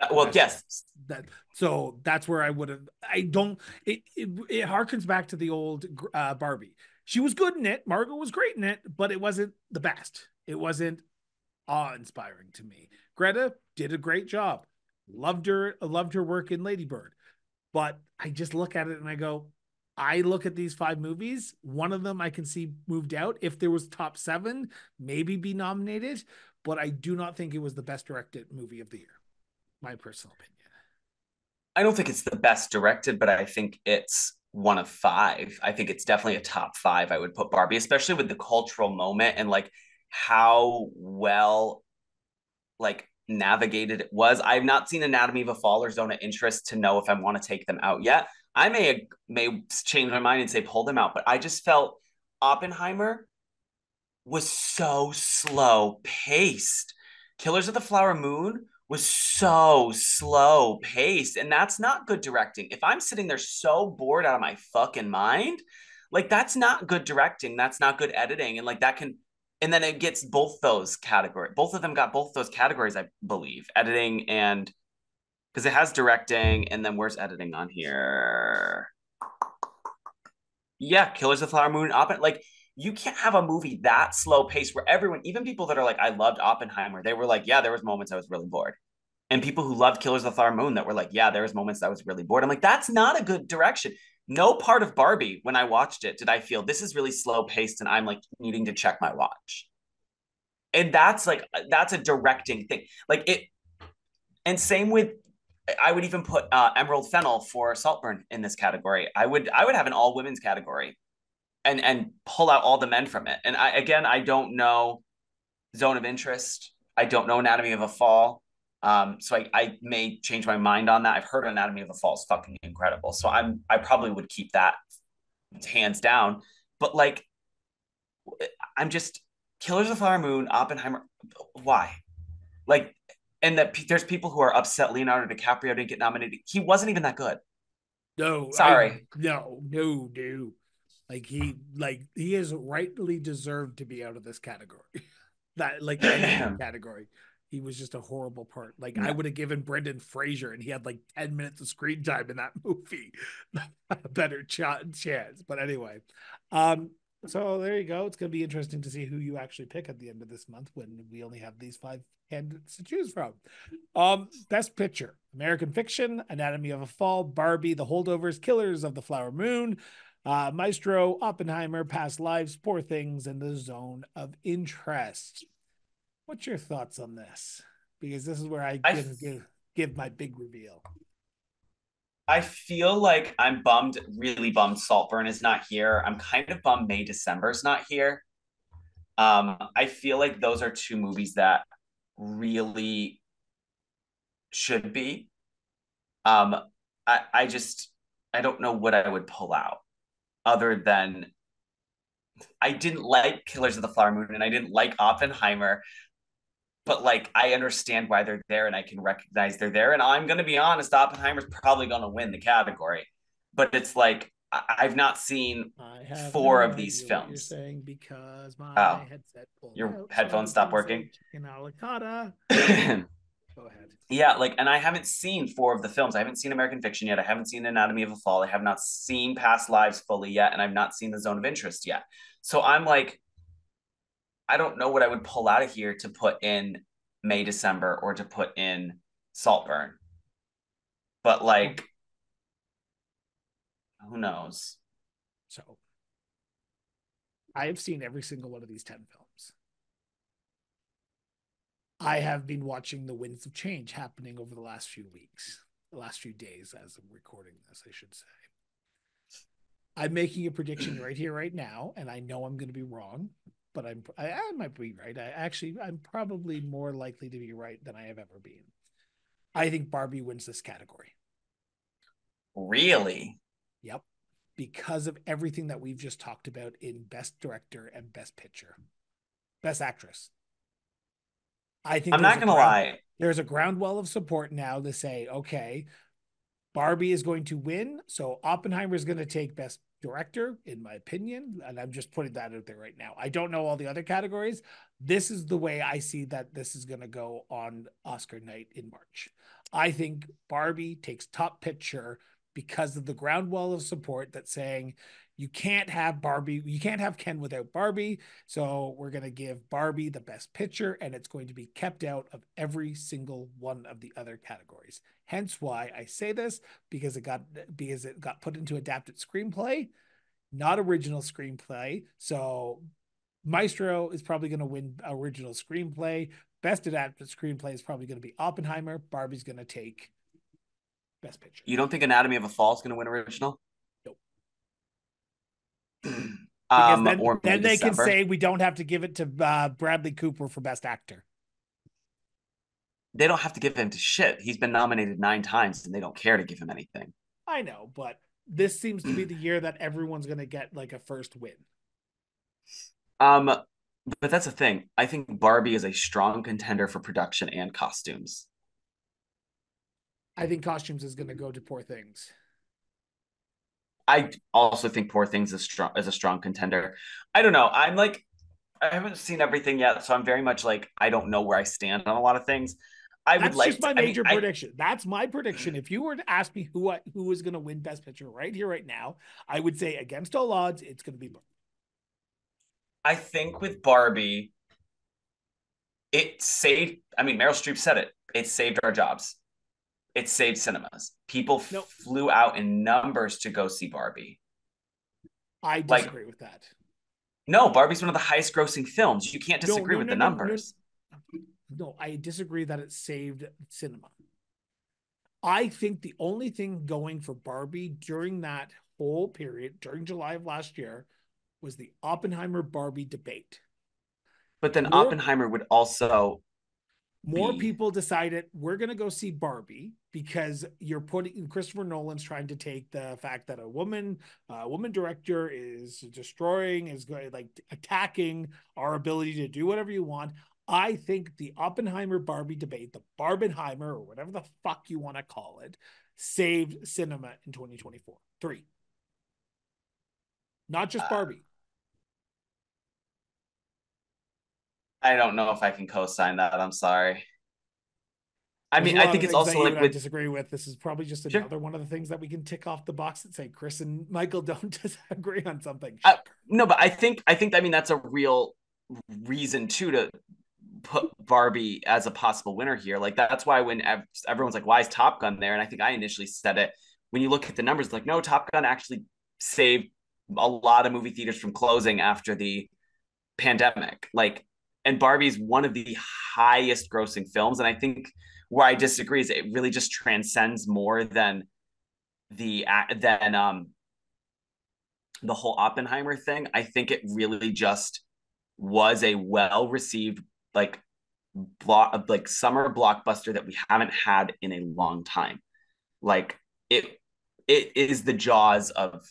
Uh, well, yes. That so that's where I would have. I don't. It it, it harkens back to the old uh, Barbie. She was good in it. Margot was great in it, but it wasn't the best. It wasn't awe inspiring to me. Greta did a great job. Loved her. Loved her work in Ladybird, but I just look at it and I go, I look at these five movies, one of them I can see moved out. If there was top seven, maybe be nominated, but I do not think it was the best directed movie of the year. My personal opinion. I don't think it's the best directed, but I think it's one of five. I think it's definitely a top five. I would put Barbie, especially with the cultural moment and like how well like navigated it was. I've not seen Anatomy of a Fall or Zone of Interest to know if I want to take them out yet. I may may change my mind and say pull them out, but I just felt Oppenheimer was so slow paced. Killers of the Flower Moon was so slow paced, and that's not good directing. If I'm sitting there so bored out of my fucking mind, like that's not good directing. That's not good editing, and like that can. And then it gets both those categories. Both of them got both those categories, I believe, editing and because it has directing and then where's editing on here? Yeah killers of the flower moon Oppen- like you can't have a movie that slow pace where everyone even people that are like i loved oppenheimer they were like yeah there was moments i was really bored. And people who loved killers of the flower moon that were like yeah there was moments I was really bored. I'm like that's not a good direction. No part of barbie when i watched it did i feel this is really slow paced and i'm like needing to check my watch. And that's like that's a directing thing. Like it and same with I would even put uh, Emerald Fennell for Saltburn in this category. I would I would have an all women's category, and and pull out all the men from it. And I again I don't know Zone of Interest. I don't know Anatomy of a Fall. Um, so I, I may change my mind on that. I've heard Anatomy of a Fall is fucking incredible. So I'm I probably would keep that hands down. But like, I'm just Killers of the Flower Moon, Oppenheimer. Why? Like and that there's people who are upset Leonardo DiCaprio didn't get nominated. He wasn't even that good. No, sorry, I, no, no, no. Like he, like he is rightly deserved to be out of this category. that like category. He was just a horrible part. Like yeah. I would have given Brendan Fraser, and he had like ten minutes of screen time in that movie. a better ch- chance. But anyway, um, So there you go. It's going to be interesting to see who you actually pick at the end of this month when we only have these five candidates to choose from. Um, best picture: American Fiction, Anatomy of a Fall, Barbie, The Holdovers, Killers of the Flower Moon, uh, Maestro, Oppenheimer, Past Lives, Poor Things, and The Zone of Interest. What's your thoughts on this? Because this is where I, I give, give give my big reveal. I feel like I'm bummed, really bummed Saltburn is not here. I'm kind of bummed May December is not here. Um, I feel like those are two movies that really should be. Um, I, I just I don't know what I would pull out other than I didn't like Killers of the Flower Moon and I didn't like Oppenheimer but like I understand why they're there and I can recognize they're there. And I'm gonna be honest, Oppenheimer's probably gonna win the category. But it's like I- have not seen four no of these films. You're saying because my oh, headset pulled your out, headphones so stopped working. Alicata. Go ahead. Yeah, like, and I haven't seen four of the films. I haven't seen American Fiction yet. I haven't seen Anatomy of a Fall. I have not seen Past Lives fully yet, and I've not seen The Zone of Interest yet. So I'm like, I don't know what I would pull out of here to put in May, December, or to put in Saltburn. But like, who knows? So I have seen every single one of these 10 films. I have been watching the winds of change happening over the last few weeks, the last few days as I'm recording this, I should say. I'm making a prediction right here, right now, and I know I'm going to be wrong but I'm I, I might be right. I actually I'm probably more likely to be right than I have ever been. I think Barbie wins this category. Really? Yep. Because of everything that we've just talked about in best director and best picture. Best actress. I think I'm not gonna lie. There's a groundwell of support now to say, okay, Barbie is going to win. So Oppenheimer is going to take best director, in my opinion. And I'm just putting that out there right now. I don't know all the other categories. This is the way I see that this is going to go on Oscar night in March. I think Barbie takes top picture because of the groundwell of support that's saying you can't have Barbie, you can't have Ken without Barbie. So we're going to give Barbie the best picture and it's going to be kept out of every single one of the other categories. Hence why I say this because it got because it got put into adapted screenplay, not original screenplay. So Maestro is probably going to win original screenplay. Best adapted screenplay is probably going to be Oppenheimer. Barbie's going to take best picture. You don't think Anatomy of a Fall is going to win original? Um, then, then they can say we don't have to give it to uh, Bradley Cooper for Best Actor. They don't have to give him to shit. He's been nominated nine times, and they don't care to give him anything. I know, but this seems to be the year that everyone's going to get like a first win. Um, but that's the thing. I think Barbie is a strong contender for production and costumes. I think costumes is going to go to Poor Things. I also think Poor Things is strong is a strong contender. I don't know. I'm like I haven't seen everything yet, so I'm very much like I don't know where I stand on a lot of things. I would That's like just my to, major I mean, prediction. I, That's my prediction. If you were to ask me who I, who is going to win Best Picture right here, right now, I would say against all odds, it's going to be Barbie. I think with Barbie, it saved. I mean, Meryl Streep said it. It saved our jobs it saved cinemas. People nope. flew out in numbers to go see Barbie. I disagree like, with that. No, Barbie's one of the highest grossing films. You can't disagree no, no, with no, the numbers. No, I disagree that it saved cinema. I think the only thing going for Barbie during that whole period, during July of last year, was the Oppenheimer Barbie debate. But then Oppenheimer would also more people decided we're going to go see Barbie because you're putting Christopher Nolan's trying to take the fact that a woman, a woman director is destroying, is going like attacking our ability to do whatever you want. I think the Oppenheimer Barbie debate, the Barbenheimer or whatever the fuck you want to call it, saved cinema in 2024. Three. Not just uh, Barbie. I don't know if I can co-sign that. I'm sorry. I mean, I think it's also like with, disagree with. This is probably just another sure. one of the things that we can tick off the box and say Chris and Michael don't disagree on something. I, No, but I think I think I mean that's a real reason too to put Barbie as a possible winner here. Like that's why when ev- everyone's like, "Why is Top Gun there?" and I think I initially said it. When you look at the numbers, like no, Top Gun actually saved a lot of movie theaters from closing after the pandemic. Like, and Barbie's one of the highest grossing films, and I think where I disagree is it really just transcends more than the than um the whole Oppenheimer thing. I think it really just was a well received like block like summer blockbuster that we haven't had in a long time. Like it it is the jaws of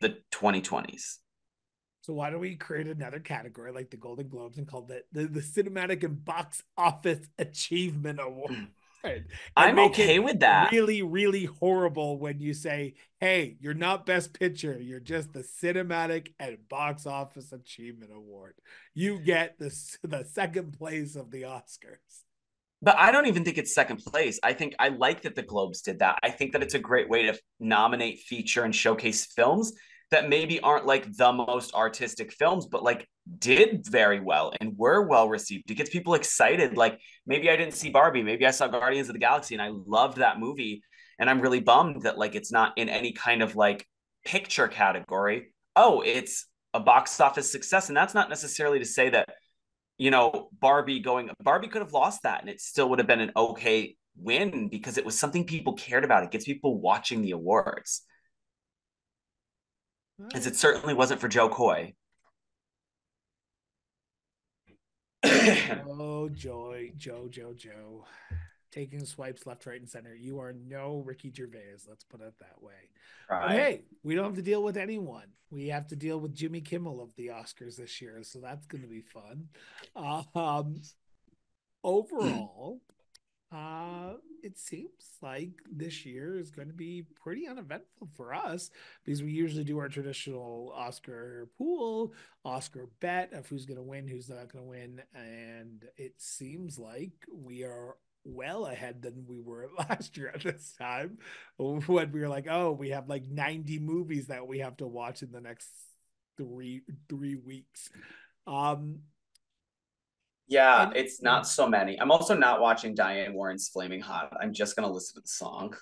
the 2020s. So why don't we create another category like the Golden Globes and call it the, the Cinematic and Box Office Achievement Award? Right. I'm okay with that. Really, really horrible when you say, "Hey, you're not Best Picture. You're just the Cinematic and Box Office Achievement Award. You get the the second place of the Oscars." But I don't even think it's second place. I think I like that the Globes did that. I think that it's a great way to nominate, feature, and showcase films that maybe aren't like the most artistic films, but like did very well and were well received. It gets people excited. Like maybe I didn't see Barbie, maybe I saw Guardians of the Galaxy and I loved that movie. And I'm really bummed that like it's not in any kind of like picture category. Oh, it's a box office success. And that's not necessarily to say that, you know, Barbie going, Barbie could have lost that and it still would have been an okay win because it was something people cared about. It gets people watching the awards as it certainly wasn't for Jo Koy. oh, joy, Joe, Joe, Joe. Taking swipes left, right, and center. You are no Ricky Gervais. Let's put it that way. Right. But hey, we don't have to deal with anyone. We have to deal with Jimmy Kimmel of the Oscars this year, so that's going to be fun. Um, overall, uh, it seems like this year is going to be pretty uneventful for us because we usually do our traditional Oscar pool, Oscar bet of who's going to win, who's not going to win. And it seems like we are well ahead than we were last year at this time when we were like, oh, we have like 90 movies that we have to watch in the next three three weeks. Um, yeah, and, it's not so many. I'm also not watching Diane Warren's Flamin' Hot. I'm just gonna listen to the song.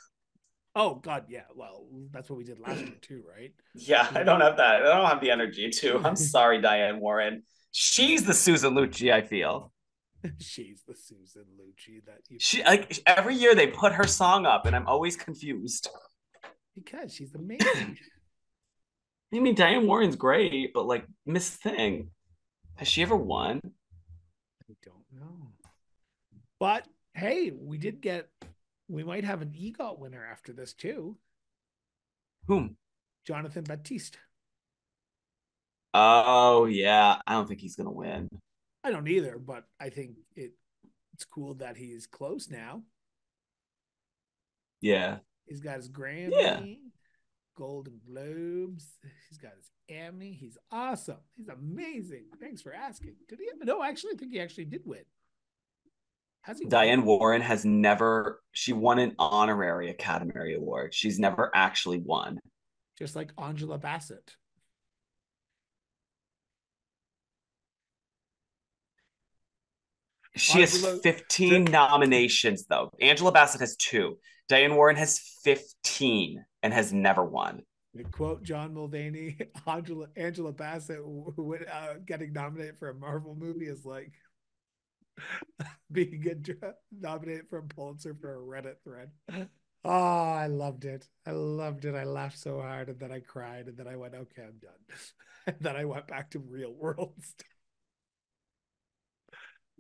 Oh God, yeah. Well, that's what we did last year too, right? Yeah, I don't have that. I don't have the energy to. I'm sorry, Diane Warren. She's the Susan Lucci. I feel. She's the Susan Lucci that you. She like every year they put her song up, and I'm always confused. Because she's amazing. I mean, Diane Warren's great, but like Miss Thing, has she ever won? But hey, we did get we might have an EGOT winner after this too. Whom? Jonathan Batiste. Oh yeah, I don't think he's gonna win. I don't either, but I think it it's cool that he's close now. Yeah. He's got his Grammy, yeah. Golden Globes. He's got his Emmy. He's awesome. He's amazing. Thanks for asking. Did he? No, actually, I think he actually did win. Diane? Warren has never. She won an honorary Academy Award. She's never actually won. Just like Angela Bassett. She Angela, has 15 the, nominations, though. Angela Bassett has two. Diane Warren has 15 and has never won. To quote John Mulaney, Angela Angela Bassett uh, getting nominated for a Marvel movie is like being nominated for a Pulitzer for a Reddit thread. Oh, I loved it. I loved it. I laughed so hard and then I cried and then I went, okay, I'm done. and then I went back to real world stuff.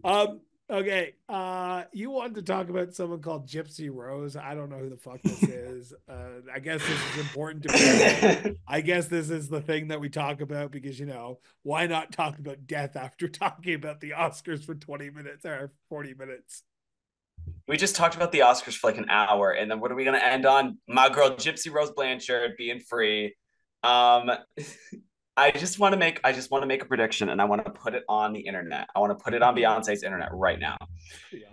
Um, Okay, uh, you wanted to talk about someone called Gypsy Rose. I don't know who the fuck this is. Uh, I guess this is important to me. I guess this is the thing that we talk about because you know why not talk about death after talking about the Oscars for twenty minutes or forty minutes? We just talked about the Oscars for like an hour, and then what are we going to end on? My girl Gypsy Rose Blanchard being free. Um, I just want to make I just want to make a prediction and I want to put it on the internet. I want to put it on Beyonce's internet right now. Yeah.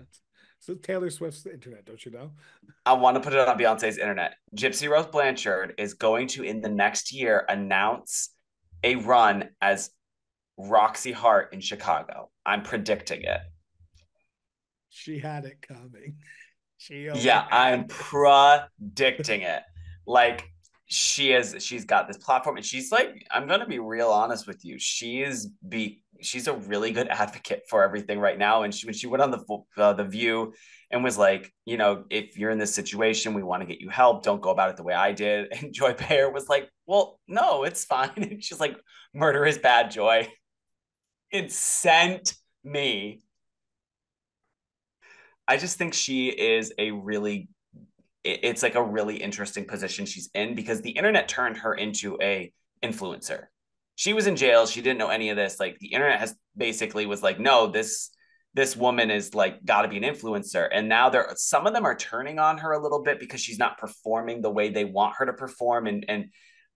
So Taylor Swift's internet, don't you know? I want to put it on Beyonce's internet. Gypsy Rose Blanchard is going to in the next year announce a run as Roxy Hart in Chicago. I'm predicting it. She had it coming. She yeah, I'm predicting it. Like she is she's got this platform and she's like i'm going to be real honest with you. She is be she's a really good advocate for everything right now. And she when she went on the uh, the view and was like you know if you're in this situation we want to get you help. Don't go about it the way i did. And joy behar was like well no it's fine. And she's like murder is bad joy. It sent me. I just think she is a really it's like a really interesting position she's in because the internet turned her into a influencer. She was in jail. She didn't know any of this. Like the internet has basically was like, no, this this woman is like got to be an influencer. And now there some of them are turning on her a little bit because she's not performing the way they want her to perform and and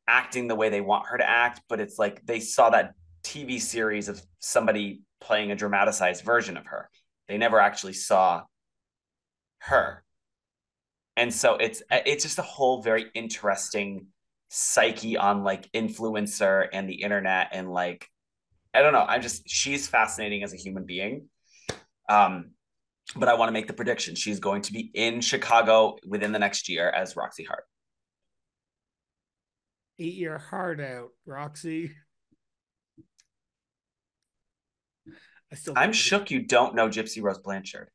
acting the way they want her to act. But it's like they saw that TV series of somebody playing a dramatized version of her. They never actually saw her and so it's it's just a whole very interesting psyche on like influencer and the internet and like i don't know i'm just she's fascinating as a human being. Um but i want to make the prediction she's going to be in chicago within the next year as roxy hart. Eat your heart out roxy. I still i'm shook you don't know gypsy rose blanchard.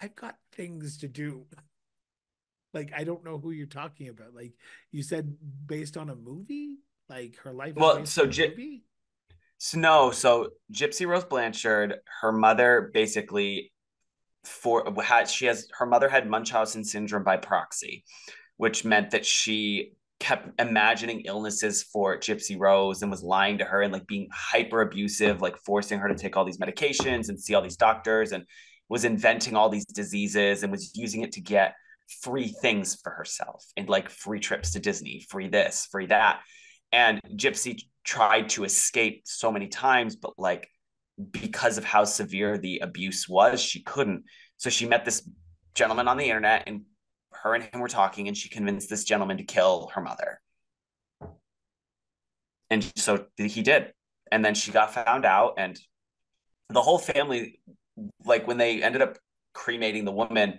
I've got things to do like I don't know who you're talking about. Like you said, based on a movie, like her life. Well, so Gy- so no, so Gypsy Rose Blanchard, her mother basically for had she has her mother had Munchausen syndrome by proxy, which meant that she kept imagining illnesses for Gypsy Rose and was lying to her and like being hyper abusive, like forcing her to take all these medications and see all these doctors and was inventing all these diseases and was using it to get free things for herself and like free trips to Disney, free this, free that. And Gypsy tried to escape so many times, but like because of how severe the abuse was, she couldn't. So she met this gentleman on the internet and her and him were talking and she convinced this gentleman to kill her mother. And so he did. And then she got found out and the whole family like when they ended up cremating the woman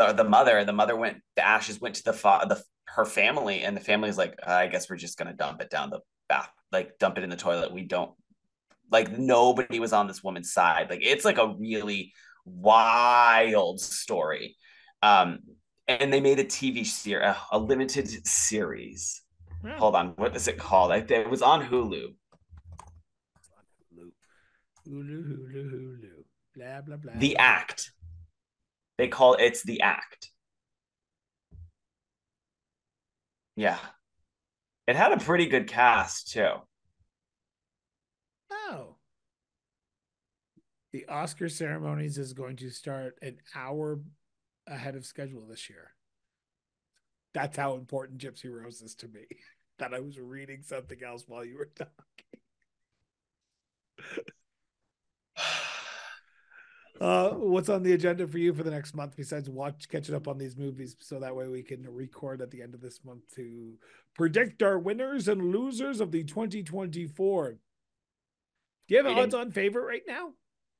the the mother the mother went the ashes went to the fa- the her family and the family's like i guess we're just gonna dump it down the bath like dump it in the toilet. We don't like nobody was on this woman's side. Like it's like a really wild story. Um and they made a tv series a, limited series. Yeah. hold on what is it called? I, it was on hulu. Hulu hulu hulu. Blah blah blah. The act they call it's the act. Yeah. It had a pretty good cast too. Oh. The Oscar ceremonies is going to start an hour ahead of schedule this year. That's how important Gypsy Rose is to me. That I was reading something else while you were talking. Uh, what's on the agenda for you for the next month besides watch catching up on these movies so that way we can record at the end of this month to predict our winners and losers of the 2024 do you have odds on favorite right now?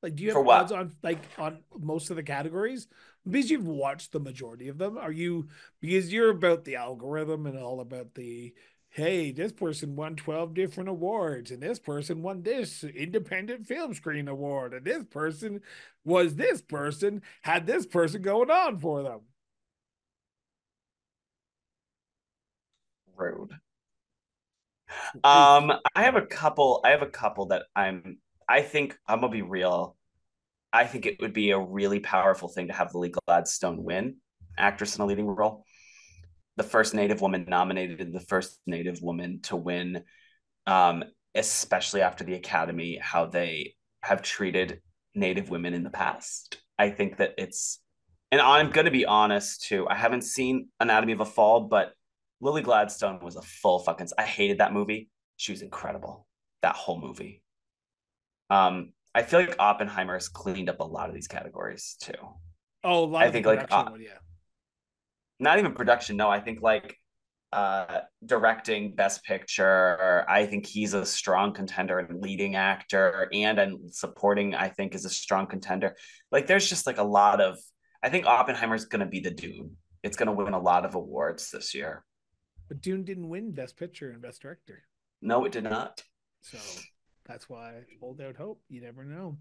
Like do you have odds on like on most of the categories? Because you've watched the majority of them. Are you because you're about the algorithm and all about the hey, this person won 12 different awards, and this person won this independent film screen award, and this person was this person, had this person going on for them. Rude. Um, I have a couple, I have a couple that I'm I think I'm gonna be real. I think it would be a really powerful thing to have Lily Gladstone win, actress in a leading role the first Native woman nominated, the first Native woman to win, um, especially after the Academy, how they have treated Native women in the past. I think that it's, and I'm going to be honest too. I haven't seen Anatomy of a Fall, but Lily Gladstone was a full fucking. I hated that movie. She was incredible. That whole movie. Um, I feel like Oppenheimer has cleaned up a lot of these categories too. Oh, I think like uh, one, yeah not even production. No, I think like uh, directing Best Picture. I think he's a strong contender and leading actor, and and supporting. I think is a strong contender. Like there's just like a lot of. I think Oppenheimer's going to be the dude. It's going to win a lot of awards this year. But Dune didn't win Best Picture and Best Director. No, it did not. So that's why I hold out hope. You never know.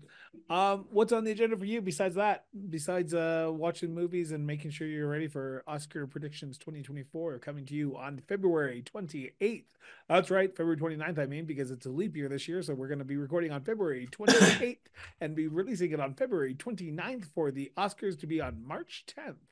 Um, what's on the agenda for you besides that? Besides uh, watching movies and making sure you're ready for Oscar predictions 2024 coming to you on February 28th. That's right, February 29th, I mean, because it's a leap year this year. So we're going to be recording on February 28th and be releasing it on February 29th for the Oscars to be on March 10th.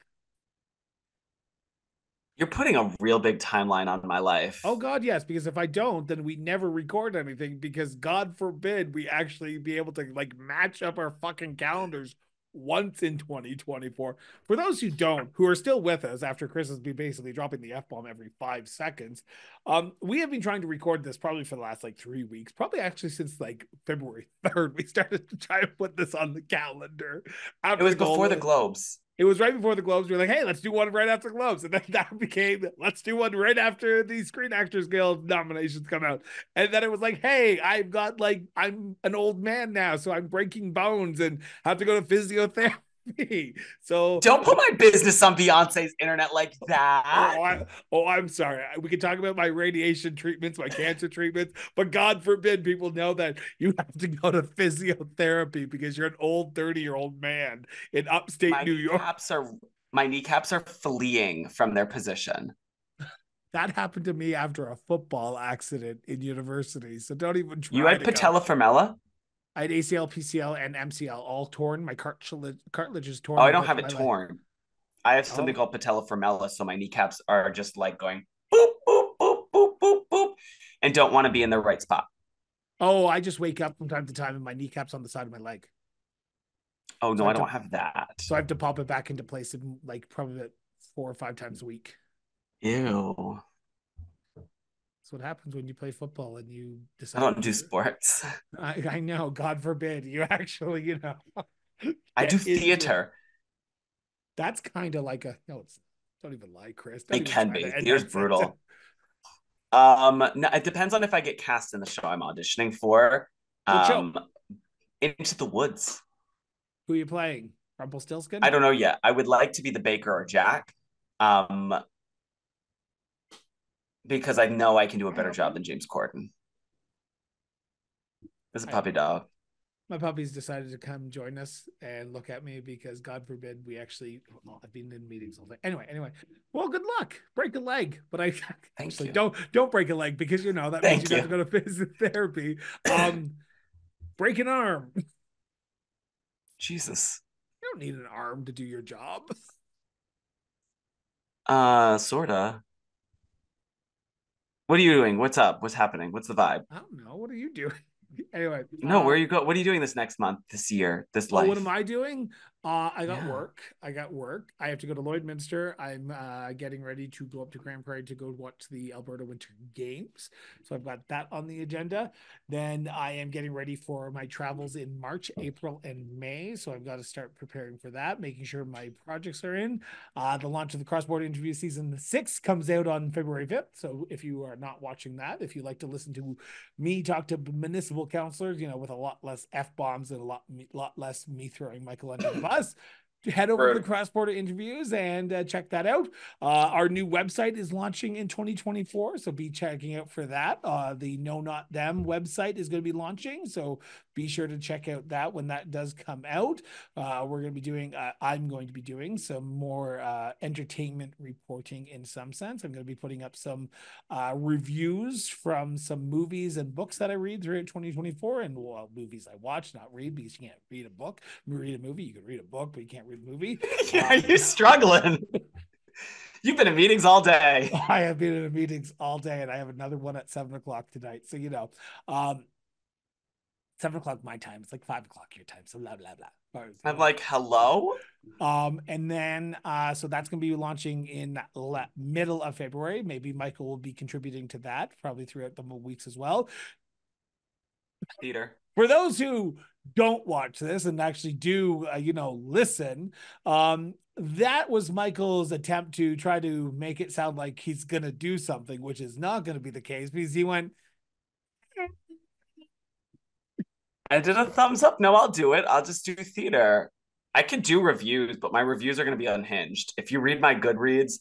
You're putting a real big timeline on my life. Oh God, yes. Because if I don't, then we never record anything. Because God forbid we actually be able to like match up our fucking calendars once in 2024. For those who don't, who are still with us after Chris has been basically dropping the F bomb every five seconds, um, we have been trying to record this probably for the last like three weeks, probably actually since like February 3rd. We started to try to put this on the calendar. it was before the Globes. It was right before the Globes. We were like, hey, let's do one right after the Globes. And then that became, let's do one right after the Screen Actors Guild nominations come out. And then it was like, hey, I've got like, I'm an old man now, so I'm breaking bones and have to go to physiotherapy me. So don't put my business on Beyonce's internet like oh, that. Oh, I, oh, I'm sorry. We can talk about my radiation treatments, my cancer treatments, but God forbid people know that you have to go to physiotherapy because you're an old 30 year old man in upstate my New York. Kneecaps are, my kneecaps are fleeing from their position. That happened to me after a football accident in university. So don't even try. You had patella femella? I had ACL, PCL, and MCL all torn. My cartilage cartilage is torn. Oh, I don't have it torn. Leg. I have something oh. called patella femella, so my kneecaps are just like going boop boop boop boop boop boop, and don't want to be in the right spot. Oh, I just wake up from time to time and my kneecaps on the side of my leg. Oh no, so I, I don't to, have that. So I have to pop it back into place in like probably four or five times a week. Ew. That's what happens when you play football and you decide. I don't do sports. I, I know. God forbid you actually, you know. I do theater. That's kind of like a no. It's don't even lie, Chris. Don't it can be. Theater's brutal. um, no, it depends on if I get cast in the show I'm auditioning for. Um, Into the Woods. Who are you playing? Rumpelstiltskin? I don't know yet. I would like to be the baker or Jack. Um, because I know I can do a better job than James Corden. There's a puppy dog. My puppies decided to come join us and look at me because God forbid we actually. Well, I've been in meetings all day. Anyway, anyway. Well, good luck. Break a leg, but I Thank actually you. don't don't break a leg because you know that Thank means you, you. have to go to physiotherapy. Um, break an arm. Jesus. You don't need an arm to do your job. Uh, sorta. What are you doing? What's up? What's happening? What's the vibe? I don't know. What are you doing? anyway. No, uh, where are you go? What are you doing this next month, this year, this life? Oh, what am I doing? Uh, I got yeah. work. I got work. I have to go to Lloydminster. I'm uh, getting ready to go up to Grande Prairie to go watch the Alberta Winter Games. So I've got that on the agenda. Then I am getting ready for my travels in March, April, and May. So I've got to start preparing for that, making sure my projects are in. Uh, the launch of the Cross Border Interview Season 6 comes out on February 5th. So if you are not watching that, if you like to listen to me talk to municipal councilors, you know, with a lot less F bombs and a lot, lot less me throwing Michael under the bus us head over right. to the cross border interviews and uh, check that out. Uh, our new website is launching in 2024, so be checking out for that. Uh, the No Not Them website is going to be launching, so be sure to check out that when that does come out. Uh, we're going to be doing, uh, I'm going to be doing some more uh, entertainment reporting in some sense. I'm going to be putting up some uh, reviews from some movies and books that I read throughout 2024, and well, movies I watch, not read, because you can't read a book. You read a movie, you can read a book, but you can't read movie. yeah, um, you're struggling. You've been in meetings all day. I have been in meetings all day, and I have another one at seven o'clock tonight. So you know, um, seven o'clock my time. It's like five o'clock your time. So blah blah blah. I'm like, hello. Um, and then uh, so that's gonna be launching in le- middle of February. Maybe Michael will be contributing to that probably throughout the weeks as well. Theater. For those who don't watch this and actually do uh, you know listen um that was michael's attempt to try to make it sound like he's gonna do something which is not gonna be the case because he went I did a thumbs up. No, I'll do it. I'll just do theater. I could do reviews, but my reviews are going to be unhinged. If you read my Goodreads,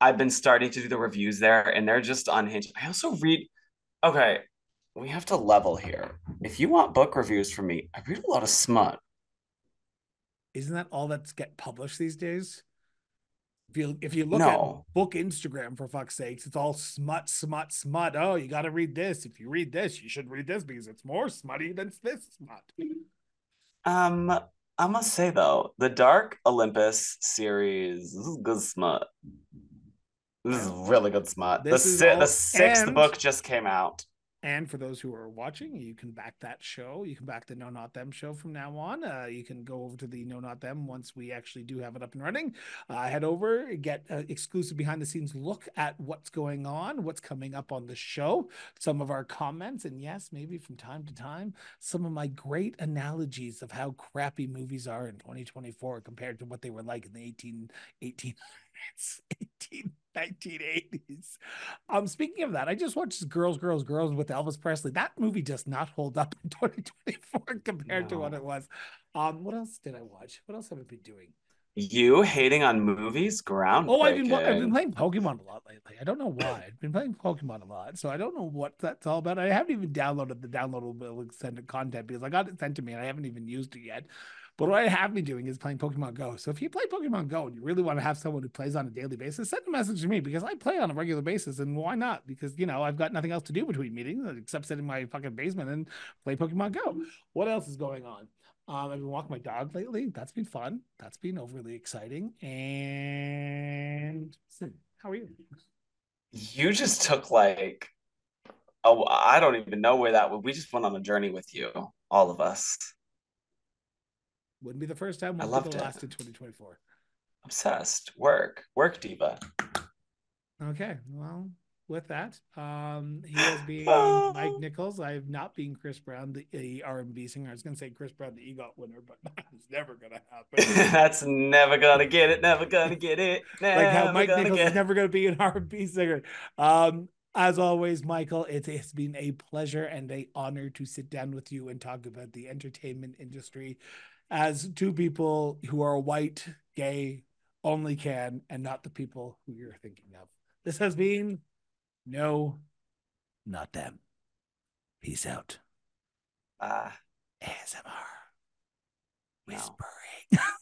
I've been starting to do the reviews there and they're just unhinged. I also read, okay, we have to level here. If you want book reviews from me, I read a lot of smut. Isn't that all that's get published these days? If you if you look No. at book Instagram for fuck's sakes, it's all smut, smut, smut. Oh, you got to read this. If you read this, you should read this because it's more smutty than this smut. Um, I must say though, the Dark Olympus series this is good smut. This is really good smut. The, This is si- all- the sixth and- book just came out. And for those who are watching, you can back that show. You can back the No Not Them show from now on. Uh, you can go over to the No Not Them once we actually do have it up and running. Uh, head over, get uh, exclusive behind the scenes look at what's going on, what's coming up on the show, some of our comments, and yes, maybe from time to time, some of my great analogies of how crappy movies are in 2024 compared to what they were like in the 18, 18, 18 1980s. Um, speaking of that, I just watched Girls, Girls, Girls with Elvis Presley. That movie does not hold up in 2024 compared to what it was. Um, what else did I watch? What else have I been doing? You hating on movies? Ground. Oh, I've been I've been playing Pokemon a lot lately. I don't know why. I've been playing Pokemon a lot, so I don't know what that's all about. I haven't even downloaded the downloadable extended content because I got it sent to me and I haven't even used it yet. But what I have been doing is playing Pokemon Go. So if you play Pokemon Go and you really want to have someone who plays on a daily basis, send a message to me because I play on a regular basis. And why not? Because you know I've got nothing else to do between meetings except sit in my fucking basement and play Pokemon Go. What else is going on? Um, I've been walking my dog lately. That's been fun. That's been overly exciting. And how are you? You just took like, oh, I don't even know where that. We just went on a journey with you, all of us. Wouldn't be the first time. I Won't be loved the it. last in 2024. Obsessed. Work. Work diva. Okay, well, with that, um, he has been Oh. Mike Nichols. I have not been Chris Brown, the, the R&B singer. I was going to say Chris Brown, the EGOT winner, but that's never going to happen. That's never gonna get it. Never gonna get it. Never like how Mike Nichols is never going to be an R&B singer. Um, as always, Michael, it has been a pleasure and a honor to sit down with you and talk about the entertainment industry as two people who are white, gay, only can, and not the people who you're thinking of. This has been No, Not Them. Peace out. Ah. ASMR. No. Whisper.